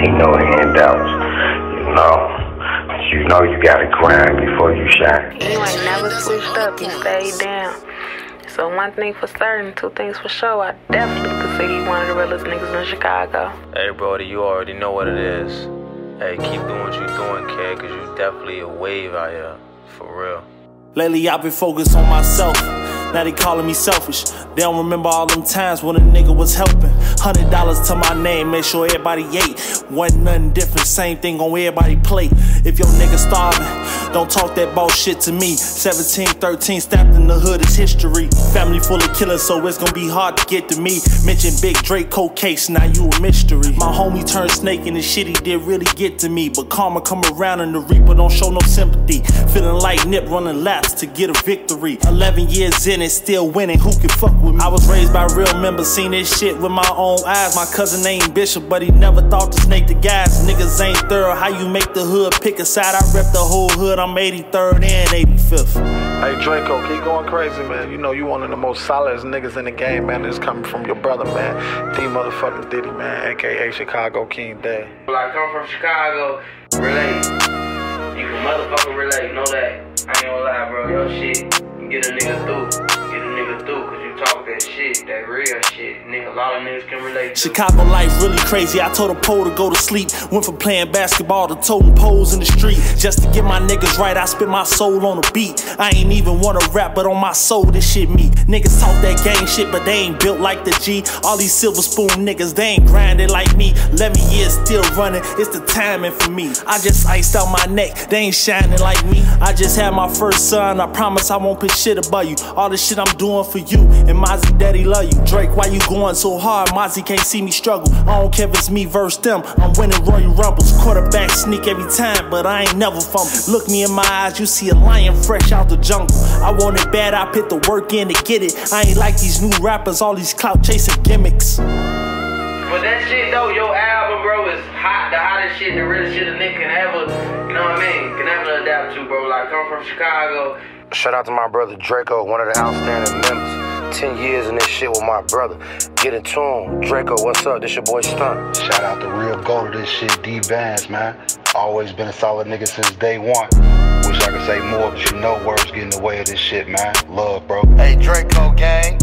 ain't no handouts. You know, you know you gotta grind before you shine. You ain't never switched up, you stayed down. So one thing for certain, two things for sure, I definitely consider you one of the realest niggas in Chicago. Hey, Brody, you already know what it is. Hey, keep doing what you're doing, kid, cause you definitely a wave out here. For real. Lately I've been focused on myself. Now they calling me selfish. They don't remember all them times when a nigga was helping. Hundred dollars to my name, make sure everybody ate. Wasn't nothing different, same thing on everybody plate. If your nigga starving, don't talk that bullshit to me. 17, 13, stabbed in the hood is history. Family full of killers, so it's gonna be hard to get to me. Mention Big Drake cold case, now you a mystery. My homie turned snake and the shit he did really get to me. But karma come around and the reaper don't show no sympathy. Feeling like Nip running laps to get a victory. 11 years in and still winning, who can fuck with me? I was raised by real members, seen this shit with my own eyes. My cousin ain't Bishop, but he never thought to snake the guys. Niggas ain't thorough, how you make the hood pick a side? I rep the whole hood, I'm 83rd and 85th. Hey Draco, keep going crazy, man. You know you one of the most solid niggas in the game, man. This coming from your brother, man. D motherfucking Diddy, man, aka Chicago King Day. Well, I come from Chicago, relate. You can motherfucking relate, know that. I ain't gonna lie, bro. Your shit get a nigga through. That shit, that real shit. Nigga, a lot of niggas can relate to. Chicago life really crazy. I told a pole to go to sleep. Went from playing basketball to toting poles in the street. Just to get my niggas right, I spit my soul on a beat. I ain't even wanna rap, but on my soul, this shit me. Niggas talk that gang shit, but they ain't built like the G. All these silver spoon niggas, they ain't grinded like me. 11 years still running, it's the timing for me. I just iced out my neck, they ain't shining like me. I just had my first son, I promise I won't put shit above you. All the shit I'm doing for you, and Mozzie daddy love you. Drake, why you going so hard? Mozzie can't see me struggle. I don't care if it's me versus them, I'm winning Royal Rumbles. Quarterback sneak every time, but I ain't never fumble. Look me in my eyes, you see a lion fresh out the jungle. I want it bad, I put the work in to get it. I ain't like these new rappers, all these clout chasing gimmicks. But that shit though, your album, bro, is hot, the hottest shit, the realest shit a nigga can ever, you know what I mean? Can ever adapt to, bro. Like, come from Chicago. Shout out to my brother Draco, one of the outstanding members. 10 years in this shit with my brother. Get in tune. Draco, what's up? This your boy Stunt. Shout out the real goat of this shit, D Bandz, man. Always been a solid nigga since day one. Wish I could say more, but you know words get in the way of this shit, man. Love, bro. Hey, Draco gang.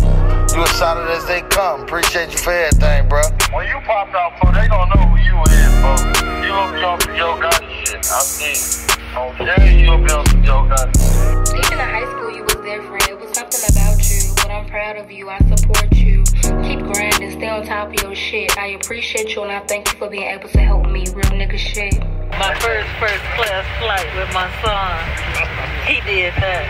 You as solid as they come. Appreciate you for everything, bro. When you popped out, bro, they don't know who you is, bro. You up be on some Yo Gotti shit. I see. Oh, yeah, you up be on some Yo Gotti. Even proud of you. I support you. Keep grinding, stay on top of your shit. I appreciate you and I thank you for being able to help me. Real nigga shit. My first first class flight with my son. He did that.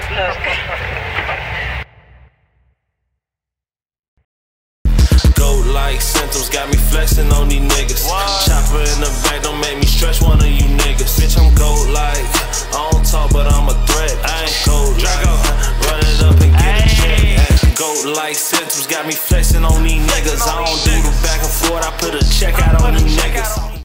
Goat like symptoms got me flexing on these niggas. Chopper in the back, don't make me stretch one of you Goat like symptoms got me flexing on these niggas. I don't do the back and forth, I put a check out on these niggas.